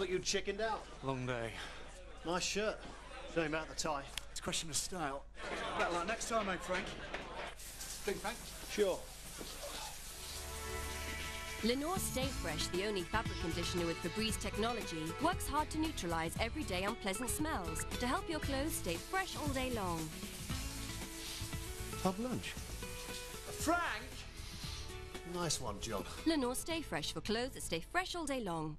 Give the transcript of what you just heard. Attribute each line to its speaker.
Speaker 1: Thought you'd chickened out.
Speaker 2: Long day.
Speaker 1: Nice shirt. Shame about the tie.
Speaker 2: It's a question of style. Better luck next time, mate, Frank? Think, Frank?
Speaker 1: Sure.
Speaker 3: Lenor Stay Fresh, the only fabric conditioner with Febreze technology, works hard to neutralize everyday unpleasant smells to help your clothes stay fresh all day long.
Speaker 1: Have lunch.
Speaker 2: Frank!
Speaker 1: Nice one, John.
Speaker 3: Lenor Stay Fresh for clothes that stay fresh all day long.